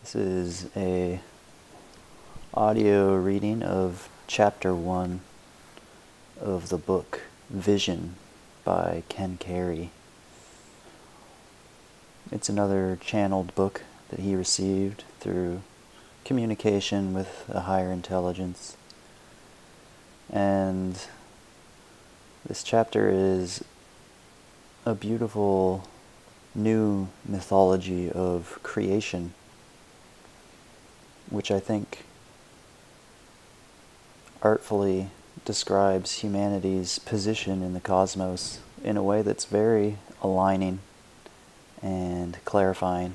This is a audio reading of chapter 1 of the book Vision by Ken Carey. It's another channeled book that he received through communication with a higher intelligence. And this chapter is a beautiful new mythology of creation, which I think artfully describes humanity's position in the cosmos in a way that's very aligning and clarifying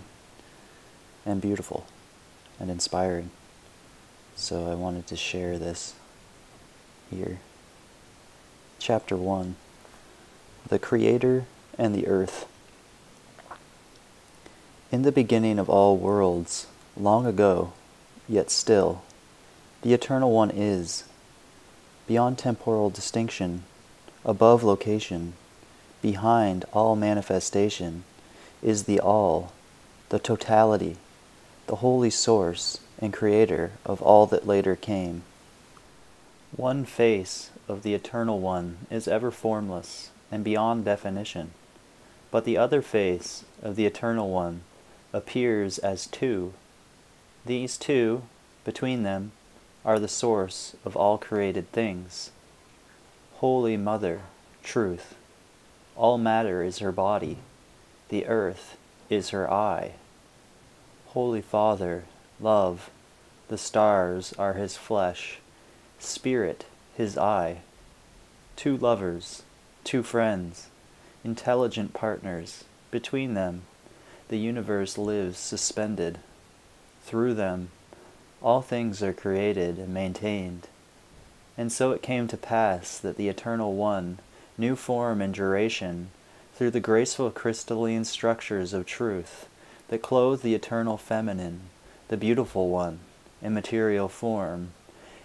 and beautiful and inspiring. So I wanted to share this here. Chapter 1 The Creator and the Earth. In the beginning of all worlds, long ago, yet still, the Eternal One is, beyond temporal distinction, above location, behind all manifestation, is the All, the totality, the holy source and creator of all that later came. One face of the Eternal One is ever formless and beyond definition, but the other face of the Eternal One appears as two. These two, between them, are the source of all created things. Holy Mother, Truth, all matter is her body, the earth is her eye. Holy Father, Love, the stars are his flesh, Spirit his eye. Two lovers, two friends, intelligent partners, between them the universe lives suspended. Through them, all things are created and maintained. And so it came to pass that the Eternal One knew form and duration through the graceful crystalline structures of truth that clothe the eternal feminine, the beautiful one, in material form.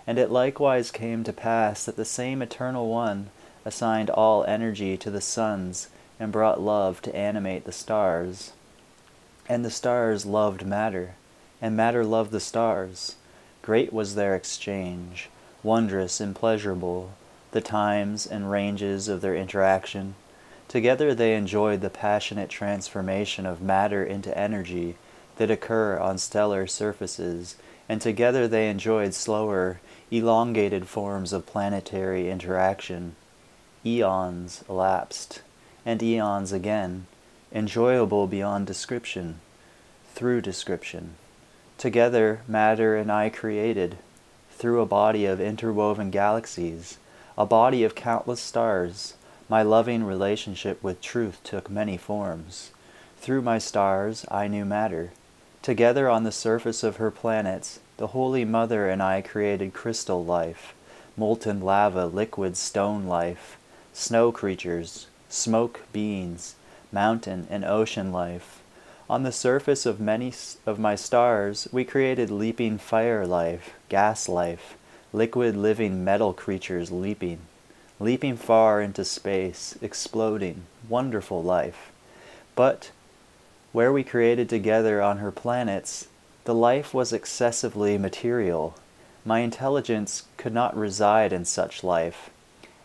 And it likewise came to pass that the same Eternal One assigned all energy to the suns and brought love to animate the stars. And the stars loved matter, and matter loved the stars. Great was their exchange, wondrous and pleasurable, the times and ranges of their interaction. Together they enjoyed the passionate transformation of matter into energy that occur on stellar surfaces, and together they enjoyed slower, elongated forms of planetary interaction. Eons elapsed, and eons again, enjoyable beyond description, through description. Together, matter and I created, through a body of interwoven galaxies, a body of countless stars, my loving relationship with truth took many forms. Through my stars, I knew matter. Together on the surface of her planets, the Holy Mother and I created crystal life, molten lava, liquid stone life, snow creatures, smoke beings, mountain and ocean life. On the surface of many of my stars, we created leaping fire life, gas life, liquid living metal creatures leaping leaping far into space, exploding, wonderful life. But where we created together on her planets, the life was excessively material. My intelligence could not reside in such life.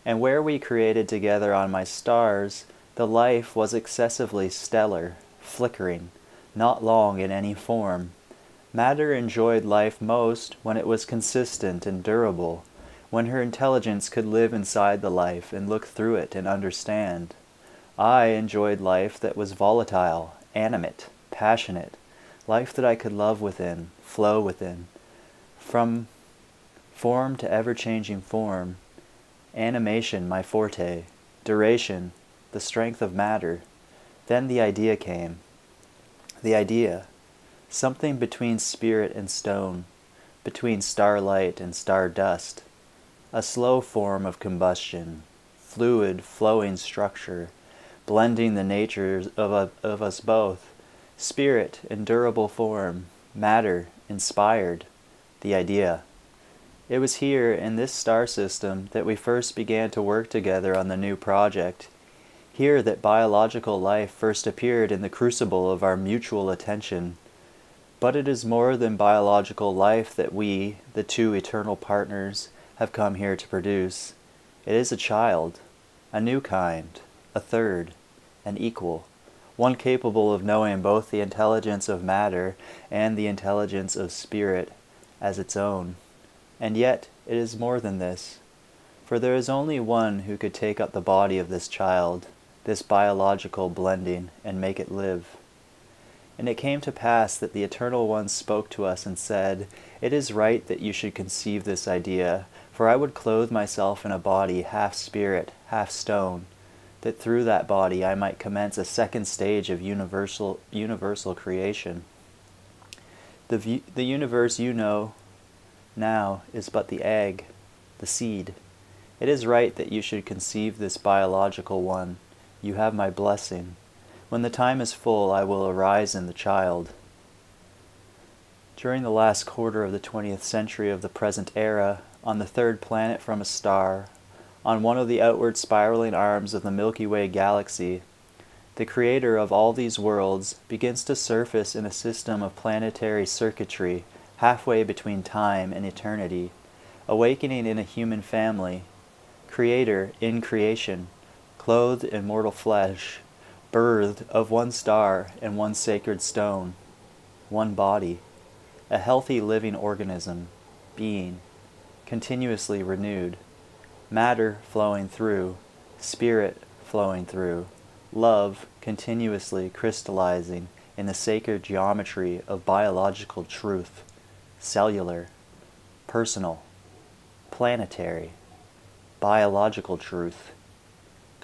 And where we created together on my stars, the life was excessively stellar, flickering, not long in any form. Matter enjoyed life most when it was consistent and durable when her intelligence could live inside the life and look through it and understand. I enjoyed life that was volatile, animate, passionate, life that I could love within, flow within. From form to ever changing form, animation my forte, duration, the strength of matter. Then the idea came. The idea, something between spirit and stone, between starlight and star dust a slow form of combustion, fluid, flowing structure, blending the natures of, a, of us both, spirit in durable form, matter inspired, the idea. It was here in this star system that we first began to work together on the new project. Here that biological life first appeared in the crucible of our mutual attention. But it is more than biological life that we, the two eternal partners, have come here to produce. It is a child, a new kind, a third, an equal, one capable of knowing both the intelligence of matter and the intelligence of spirit as its own. And yet it is more than this, for there is only one who could take up the body of this child, this biological blending, and make it live. And it came to pass that the Eternal One spoke to us and said, It is right that you should conceive this idea, for I would clothe myself in a body half spirit, half stone, that through that body I might commence a second stage of universal, universal creation. The, the universe you know now is but the egg, the seed. It is right that you should conceive this biological one. You have my blessing. When the time is full, I will arise in the child. During the last quarter of the 20th century of the present era, on the third planet from a star, on one of the outward spiraling arms of the Milky Way galaxy, the creator of all these worlds begins to surface in a system of planetary circuitry halfway between time and eternity, awakening in a human family, creator in creation, clothed in mortal flesh, birthed of one star and one sacred stone, one body, a healthy living organism, being, continuously renewed, matter flowing through, spirit flowing through, love continuously crystallizing in the sacred geometry of biological truth, cellular, personal, planetary, biological truth,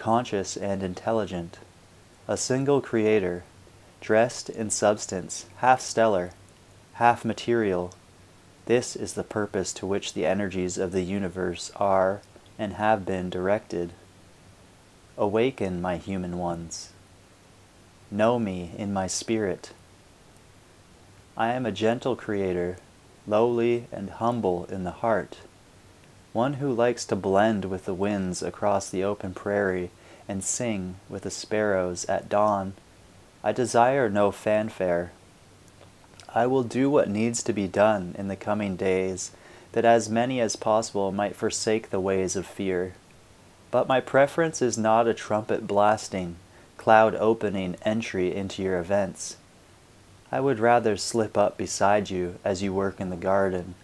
conscious and intelligent, a single creator, dressed in substance, half stellar, half material, this is the purpose to which the energies of the universe are and have been directed. Awaken, my human ones. Know me in my spirit. I am a gentle creator, lowly and humble in the heart, one who likes to blend with the winds across the open prairie and sing with the sparrows at dawn. I desire no fanfare. I will do what needs to be done in the coming days, that as many as possible might forsake the ways of fear. But my preference is not a trumpet blasting, cloud opening entry into your events. I would rather slip up beside you as you work in the garden,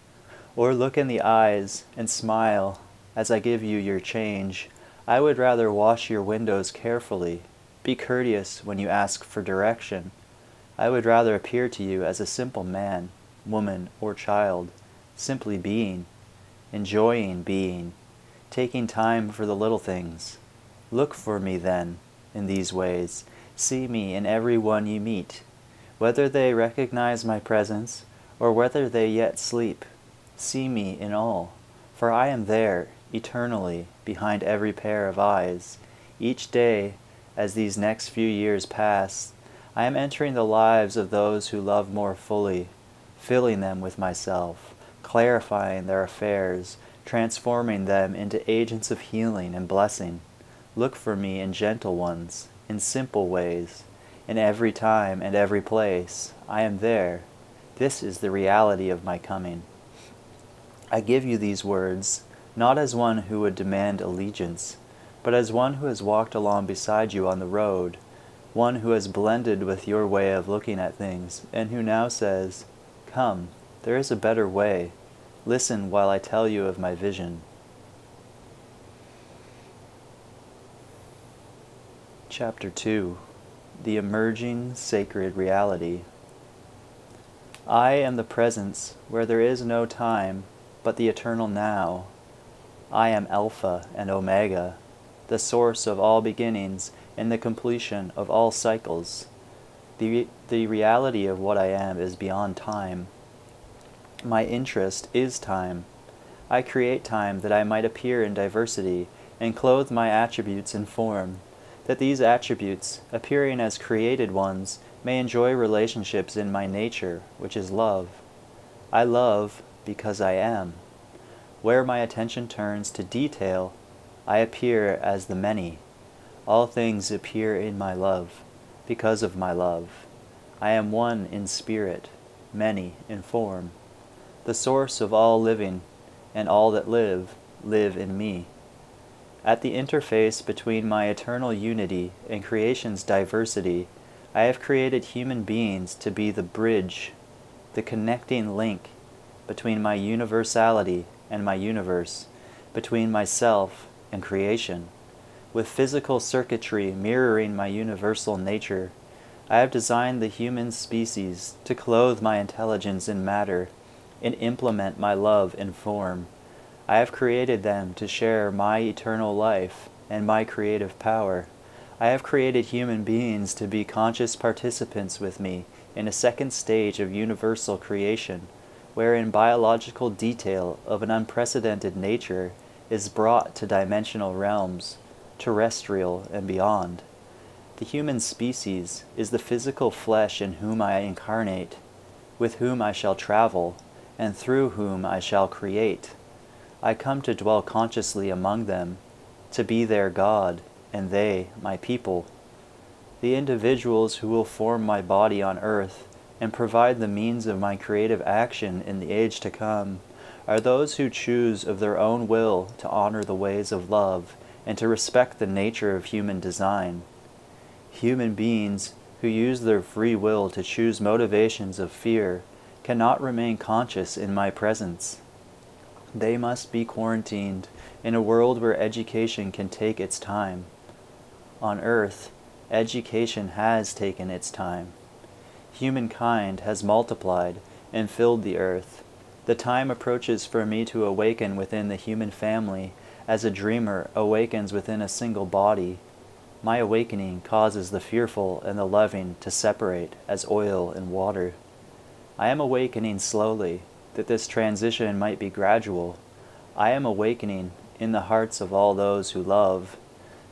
or look in the eyes and smile as I give you your change. I would rather wash your windows carefully, be courteous when you ask for direction, I would rather appear to you as a simple man, woman, or child, simply being, enjoying being, taking time for the little things. Look for me then in these ways. See me in every one you meet, whether they recognize my presence or whether they yet sleep. See me in all, for I am there eternally behind every pair of eyes. Each day, as these next few years pass, I am entering the lives of those who love more fully, filling them with myself, clarifying their affairs, transforming them into agents of healing and blessing. Look for me in gentle ones, in simple ways, in every time and every place. I am there. This is the reality of my coming. I give you these words, not as one who would demand allegiance, but as one who has walked along beside you on the road one who has blended with your way of looking at things, and who now says, Come, there is a better way. Listen while I tell you of my vision. Chapter 2 The Emerging Sacred Reality. I am the presence where there is no time, but the eternal now. I am Alpha and Omega, the source of all beginnings and the completion of all cycles. The, the reality of what I am is beyond time. My interest is time. I create time that I might appear in diversity and clothe my attributes in form, that these attributes, appearing as created ones, may enjoy relationships in my nature, which is love. I love because I am. Where my attention turns to detail, I appear as the many. All things appear in my love, because of my love. I am one in spirit. many in form. The source of all living and all that live, live in me. At the interface between my eternal unity and creation's diversity, I have created human beings to be the bridge, the connecting link between my universality and my universe, between myself and creation. With physical circuitry mirroring my universal nature, I have designed the human species to clothe my intelligence in matter and implement my love in form. I have created them to share my eternal life and my creative power. I have created human beings to be conscious participants with me in a second stage of universal creation, wherein biological detail of an unprecedented nature is brought to dimensional realms terrestrial, and beyond. The human species is the physical flesh in whom I incarnate, with whom I shall travel, and through whom I shall create. I come to dwell consciously among them, to be their God, and they my people. The individuals who will form my body on earth and provide the means of my creative action in the age to come are those who choose of their own will to honor the ways of love and to respect the nature of human design. Human beings who use their free will to choose motivations of fear cannot remain conscious in my presence. They must be quarantined in a world where education can take its time. On earth, education has taken its time. Humankind has multiplied and filled the earth. The time approaches for me to awaken within the human family as a dreamer awakens within a single body, my awakening causes the fearful and the loving to separate as oil and water. I am awakening slowly, that this transition might be gradual. I am awakening in the hearts of all those who love.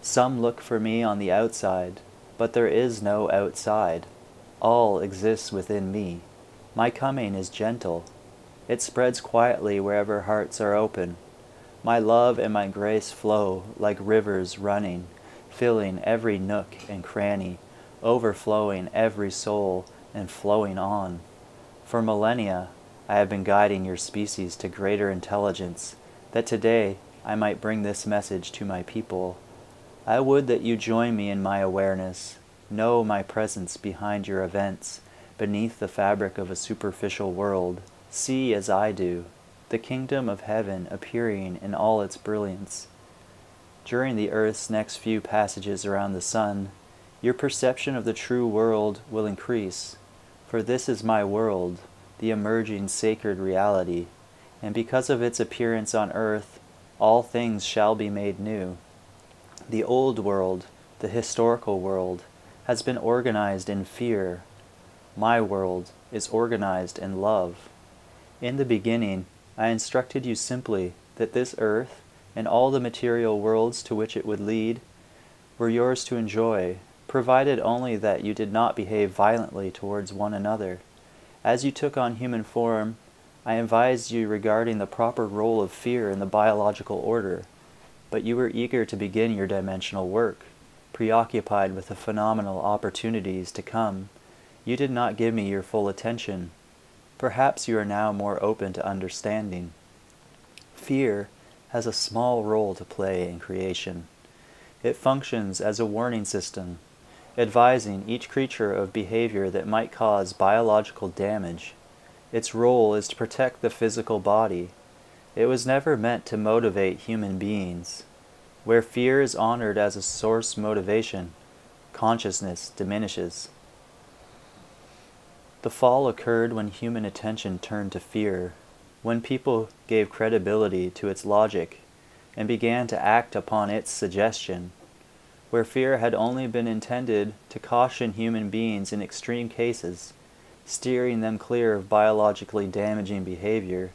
Some look for me on the outside, but there is no outside. All exists within me. My coming is gentle. It spreads quietly wherever hearts are open. My love and my grace flow like rivers running, filling every nook and cranny, overflowing every soul and flowing on. For millennia, I have been guiding your species to greater intelligence, that today I might bring this message to my people. I would that you join me in my awareness, know my presence behind your events, beneath the fabric of a superficial world, see as I do, the kingdom of heaven appearing in all its brilliance. During the earth's next few passages around the sun, your perception of the true world will increase, for this is my world, the emerging sacred reality, and because of its appearance on earth, all things shall be made new. The old world, the historical world, has been organized in fear. My world is organized in love. In the beginning, I instructed you simply that this earth and all the material worlds to which it would lead were yours to enjoy, provided only that you did not behave violently towards one another. As you took on human form, I advised you regarding the proper role of fear in the biological order, but you were eager to begin your dimensional work, preoccupied with the phenomenal opportunities to come. You did not give me your full attention. Perhaps you are now more open to understanding. Fear has a small role to play in creation. It functions as a warning system, advising each creature of behavior that might cause biological damage. Its role is to protect the physical body. It was never meant to motivate human beings. Where fear is honored as a source motivation, consciousness diminishes. The fall occurred when human attention turned to fear, when people gave credibility to its logic and began to act upon its suggestion, where fear had only been intended to caution human beings in extreme cases, steering them clear of biologically damaging behavior.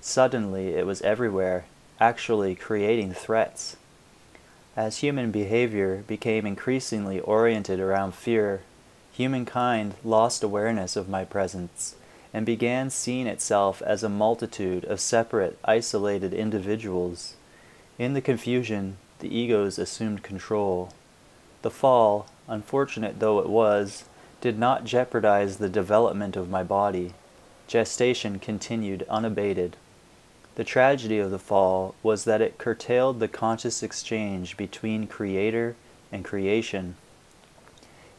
Suddenly it was everywhere, actually creating threats. As human behavior became increasingly oriented around fear humankind lost awareness of my presence and began seeing itself as a multitude of separate, isolated individuals. In the confusion, the egos assumed control. The fall, unfortunate though it was, did not jeopardize the development of my body. gestation continued unabated. The tragedy of the fall was that it curtailed the conscious exchange between creator and creation.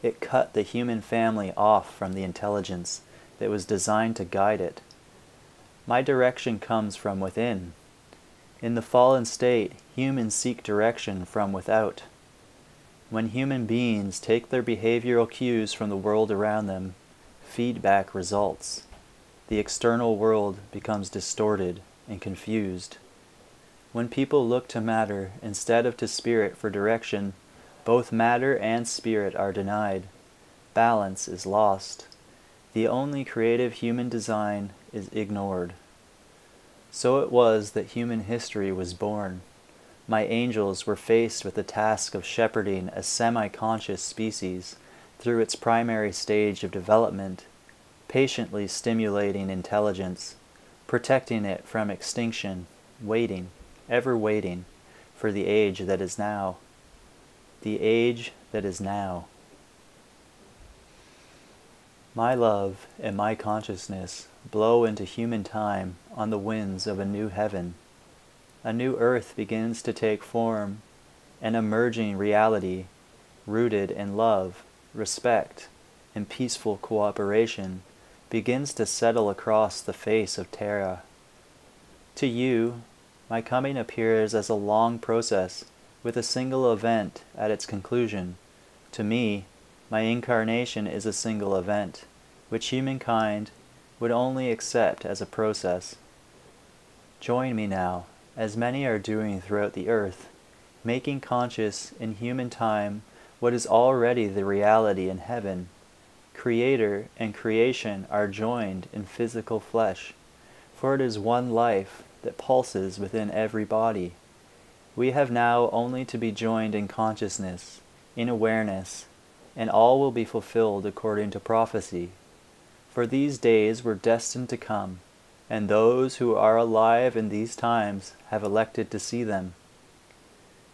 It cut the human family off from the intelligence that was designed to guide it. My direction comes from within. In the fallen state, humans seek direction from without. When human beings take their behavioral cues from the world around them, feedback results. The external world becomes distorted and confused. When people look to matter instead of to spirit for direction, both matter and spirit are denied. Balance is lost. The only creative human design is ignored. So it was that human history was born. My angels were faced with the task of shepherding a semi conscious species through its primary stage of development, patiently stimulating intelligence, protecting it from extinction, waiting, ever waiting, for the age that is now. The age that is now. My love and my consciousness blow into human time on the winds of a new heaven. A new earth begins to take form, an emerging reality rooted in love, respect, and peaceful cooperation begins to settle across the face of Terra. To you, my coming appears as a long process with a single event at its conclusion. To me, my incarnation is a single event, which humankind would only accept as a process. Join me now, as many are doing throughout the earth, making conscious in human time what is already the reality in heaven. Creator and creation are joined in physical flesh, for it is one life that pulses within every body. We have now only to be joined in consciousness, in awareness, and all will be fulfilled according to prophecy. For these days were destined to come, and those who are alive in these times have elected to see them.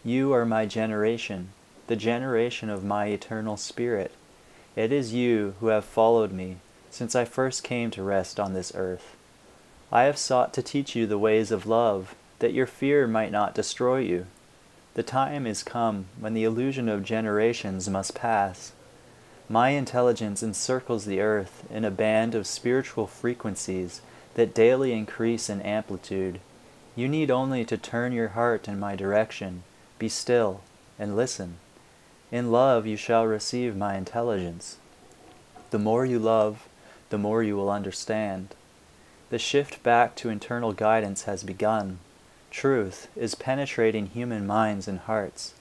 You are my generation, the generation of my eternal spirit. It is you who have followed me since I first came to rest on this earth. I have sought to teach you the ways of love, that your fear might not destroy you. The time is come when the illusion of generations must pass. My intelligence encircles the earth in a band of spiritual frequencies that daily increase in amplitude. You need only to turn your heart in my direction, be still, and listen. In love you shall receive my intelligence. The more you love, the more you will understand. The shift back to internal guidance has begun truth is penetrating human minds and hearts.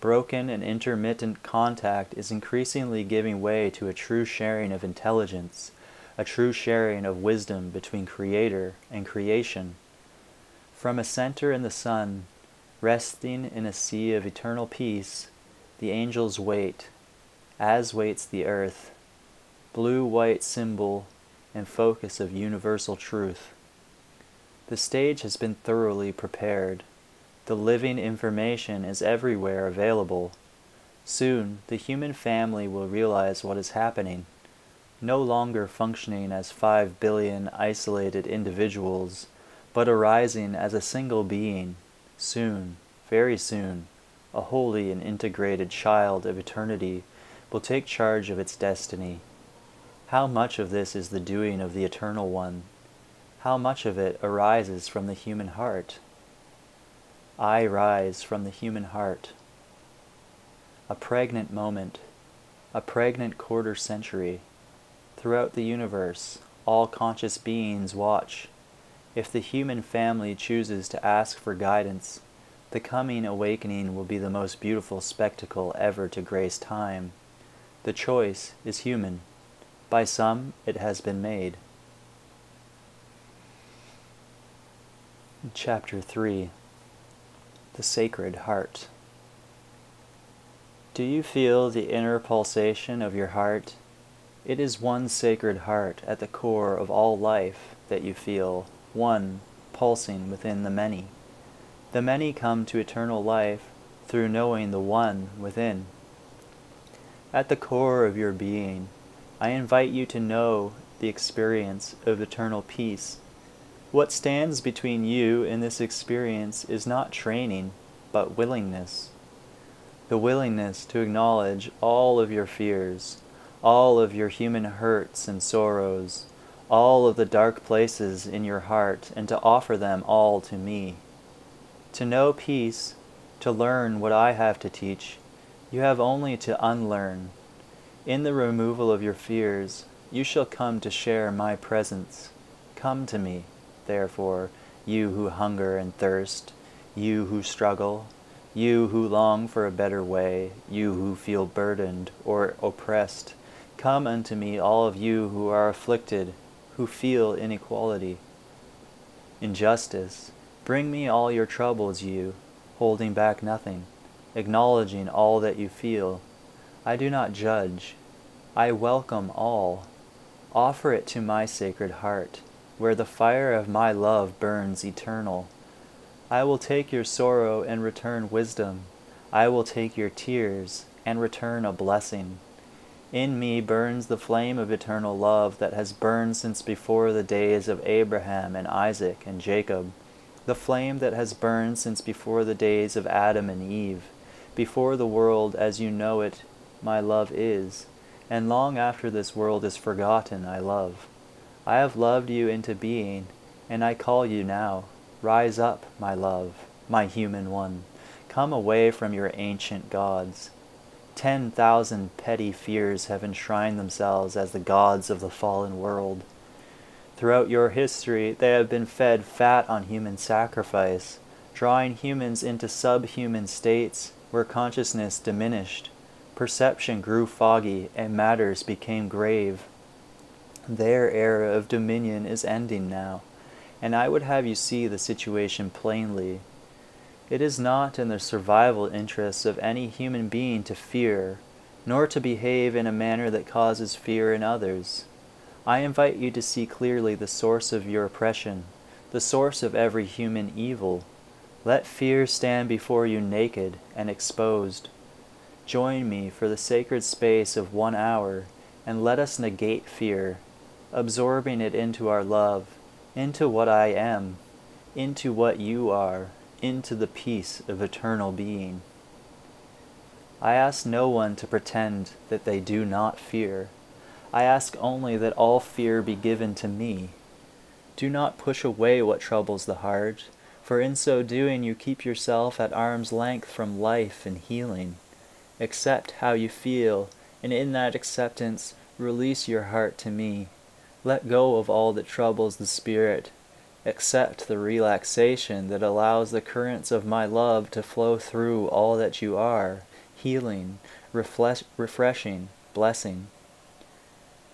Broken and intermittent contact is increasingly giving way to a true sharing of intelligence, a true sharing of wisdom between Creator and creation. From a center in the sun, resting in a sea of eternal peace, the angels wait, as waits the earth, blue white symbol and focus of universal truth. The stage has been thoroughly prepared. The living information is everywhere available. Soon, the human family will realize what is happening. No longer functioning as five billion isolated individuals, but arising as a single being. Soon, very soon, a holy and integrated child of eternity will take charge of its destiny. How much of this is the doing of the Eternal One? how much of it arises from the human heart. I rise from the human heart. A pregnant moment, a pregnant quarter century. Throughout the universe, all conscious beings watch. If the human family chooses to ask for guidance, the coming awakening will be the most beautiful spectacle ever to grace time. The choice is human. By some, it has been made. Chapter 3 The Sacred Heart. Do you feel the inner pulsation of your heart? It is one sacred heart at the core of all life that you feel, one pulsing within the many. The many come to eternal life through knowing the one within. At the core of your being, I invite you to know the experience of eternal peace. What stands between you and this experience is not training, but willingness. The willingness to acknowledge all of your fears, all of your human hurts and sorrows, all of the dark places in your heart, and to offer them all to me. To know peace, to learn what I have to teach, you have only to unlearn. In the removal of your fears, you shall come to share my presence. Come to me therefore, you who hunger and thirst, you who struggle, you who long for a better way, you who feel burdened or oppressed, come unto me, all of you who are afflicted, who feel inequality. Injustice, bring me all your troubles, you, holding back nothing, acknowledging all that you feel. I do not judge. I welcome all. Offer it to my sacred heart where the fire of my love burns eternal. I will take your sorrow and return wisdom. I will take your tears and return a blessing. In me burns the flame of eternal love that has burned since before the days of Abraham and Isaac and Jacob, the flame that has burned since before the days of Adam and Eve, before the world as you know it, my love is, and long after this world is forgotten, I love. I have loved you into being, and I call you now. Rise up, my love, my human one. Come away from your ancient gods. Ten thousand petty fears have enshrined themselves as the gods of the fallen world. Throughout your history, they have been fed fat on human sacrifice, drawing humans into subhuman states where consciousness diminished, perception grew foggy, and matters became grave. Their era of dominion is ending now, and I would have you see the situation plainly. It is not in the survival interests of any human being to fear, nor to behave in a manner that causes fear in others. I invite you to see clearly the source of your oppression, the source of every human evil. Let fear stand before you naked and exposed. Join me for the sacred space of one hour, and let us negate fear absorbing it into our love, into what I am, into what you are, into the peace of eternal being. I ask no one to pretend that they do not fear. I ask only that all fear be given to me. Do not push away what troubles the heart, for in so doing you keep yourself at arm's length from life and healing. Accept how you feel, and in that acceptance release your heart to me. Let go of all that troubles the spirit. Accept the relaxation that allows the currents of my love to flow through all that you are, healing, refreshing, blessing.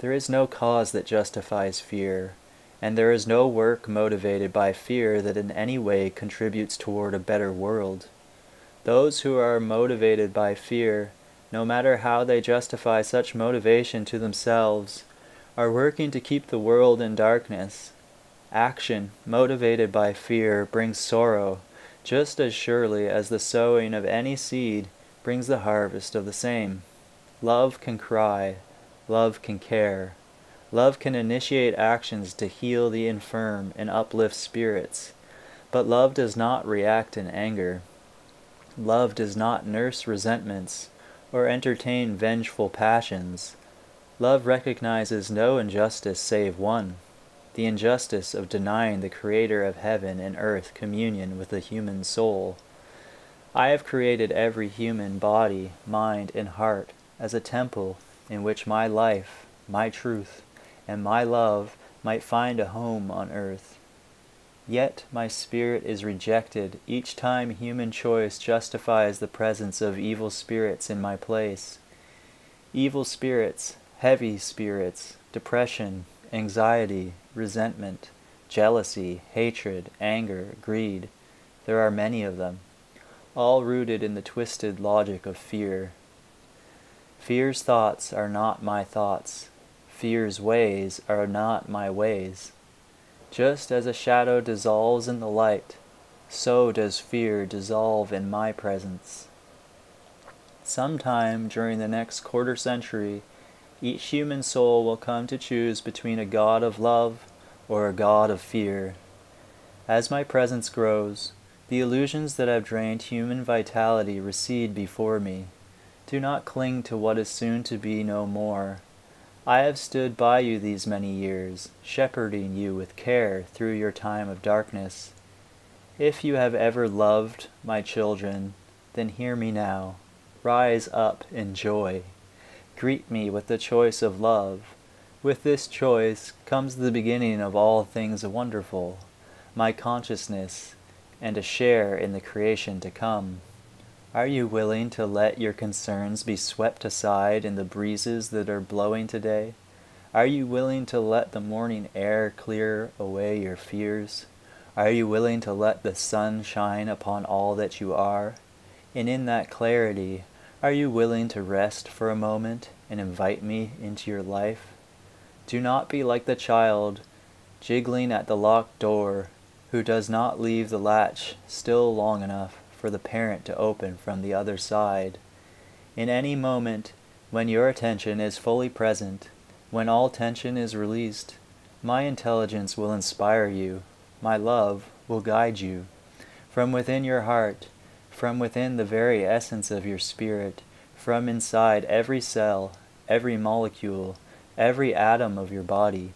There is no cause that justifies fear, and there is no work motivated by fear that in any way contributes toward a better world. Those who are motivated by fear, no matter how they justify such motivation to themselves, are working to keep the world in darkness. Action, motivated by fear, brings sorrow, just as surely as the sowing of any seed brings the harvest of the same. Love can cry, love can care. Love can initiate actions to heal the infirm and uplift spirits, but love does not react in anger. Love does not nurse resentments or entertain vengeful passions. Love recognizes no injustice save one the injustice of denying the Creator of heaven and earth communion with the human soul. I have created every human body, mind, and heart as a temple in which my life, my truth, and my love might find a home on earth. Yet my spirit is rejected each time human choice justifies the presence of evil spirits in my place. Evil spirits, heavy spirits, depression, anxiety, resentment, jealousy, hatred, anger, greed. There are many of them, all rooted in the twisted logic of fear. Fear's thoughts are not my thoughts. Fear's ways are not my ways. Just as a shadow dissolves in the light, so does fear dissolve in my presence. Sometime during the next quarter century, Each human soul will come to choose between a God of love or a God of fear. As my presence grows, the illusions that have drained human vitality recede before me. Do not cling to what is soon to be no more. I have stood by you these many years, shepherding you with care through your time of darkness. If you have ever loved my children, then hear me now. Rise up in joy. Greet me with the choice of love. With this choice comes the beginning of all things wonderful, my consciousness, and a share in the creation to come. Are you willing to let your concerns be swept aside in the breezes that are blowing today? Are you willing to let the morning air clear away your fears? Are you willing to let the sun shine upon all that you are? And in that clarity, are you willing to rest for a moment and invite me into your life? Do not be like the child jiggling at the locked door who does not leave the latch still long enough for the parent to open from the other side. In any moment, when your attention is fully present, when all tension is released, my intelligence will inspire you, my love will guide you. From within your heart, from within the very essence of your spirit, from inside every cell, every molecule, every atom of your body.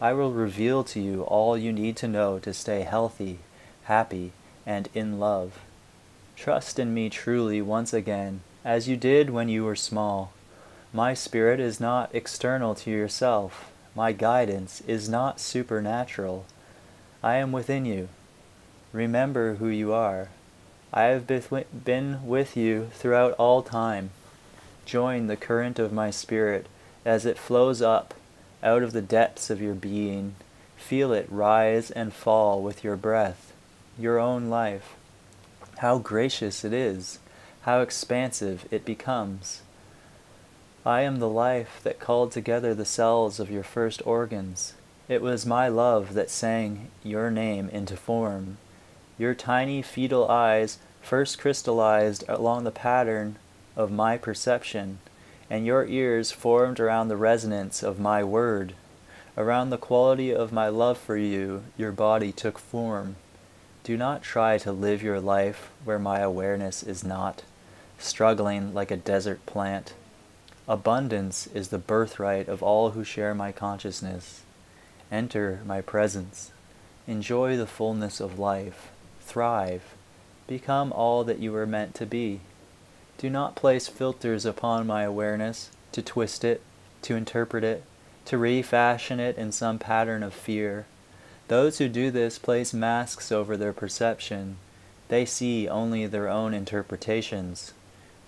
I will reveal to you all you need to know to stay healthy, happy, and in love. Trust in me truly once again, as you did when you were small. My spirit is not external to yourself. My guidance is not supernatural. I am within you. Remember who you are. I have been with you throughout all time. Join the current of my spirit as it flows up out of the depths of your being. Feel it rise and fall with your breath, your own life. How gracious it is, how expansive it becomes. I am the life that called together the cells of your first organs. It was my love that sang your name into form. Your tiny fetal eyes first crystallized along the pattern of my perception, and your ears formed around the resonance of my word. Around the quality of my love for you, your body took form. Do not try to live your life where my awareness is not, struggling like a desert plant. Abundance is the birthright of all who share my consciousness. Enter my presence. Enjoy the fullness of life thrive, become all that you were meant to be. Do not place filters upon my awareness to twist it, to interpret it, to refashion it in some pattern of fear. Those who do this place masks over their perception. They see only their own interpretations.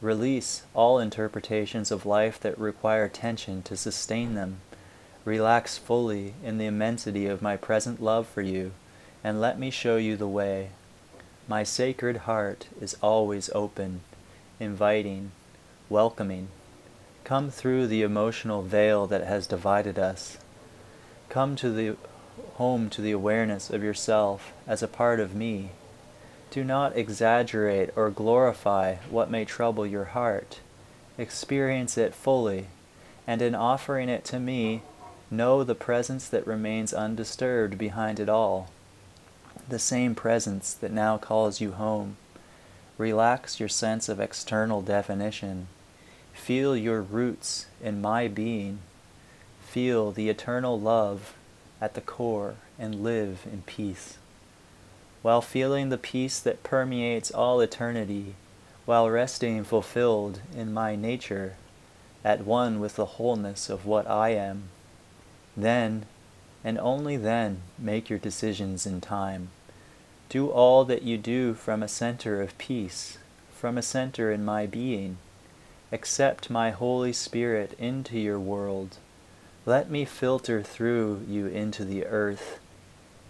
Release all interpretations of life that require tension to sustain them. Relax fully in the immensity of my present love for you, and let me show you the way. My sacred heart is always open, inviting, welcoming. Come through the emotional veil that has divided us. Come to the home to the awareness of yourself as a part of me. Do not exaggerate or glorify what may trouble your heart. Experience it fully, and in offering it to me, know the presence that remains undisturbed behind it all the same presence that now calls you home. Relax your sense of external definition. Feel your roots in my being. Feel the eternal love at the core and live in peace. While feeling the peace that permeates all eternity, while resting fulfilled in my nature, at one with the wholeness of what I am, then, and only then, make your decisions in time. Do all that you do from a center of peace, from a center in my being. Accept my Holy Spirit into your world. Let me filter through you into the earth.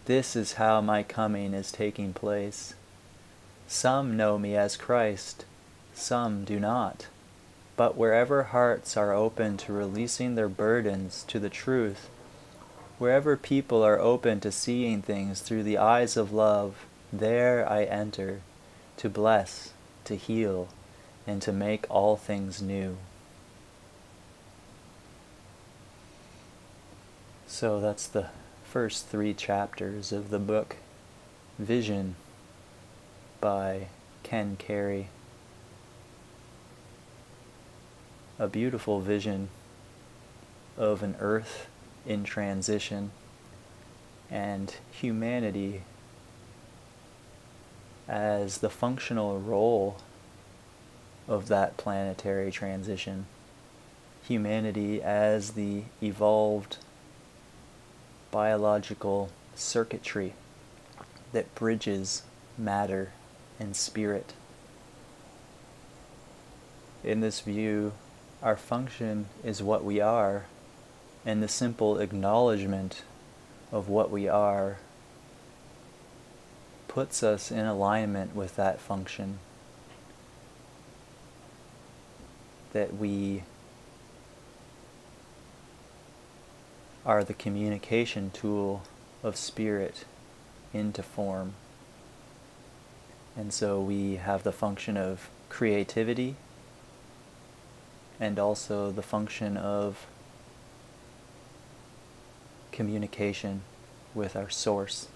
This is how my coming is taking place. Some know me as Christ, some do not. But wherever hearts are open to releasing their burdens to the truth, wherever people are open to seeing things through the eyes of love, there I enter to bless, to heal, and to make all things new. So that's the first three chapters of the book Vision by Ken Carey. A beautiful vision of an earth in transition and humanity as the functional role of that planetary transition. Humanity as the evolved biological circuitry that bridges matter and spirit. In this view, our function is what we are, and the simple acknowledgement of what we are puts us in alignment with that function. That we are the communication tool of spirit into form. And so we have the function of creativity and also the function of communication with our source.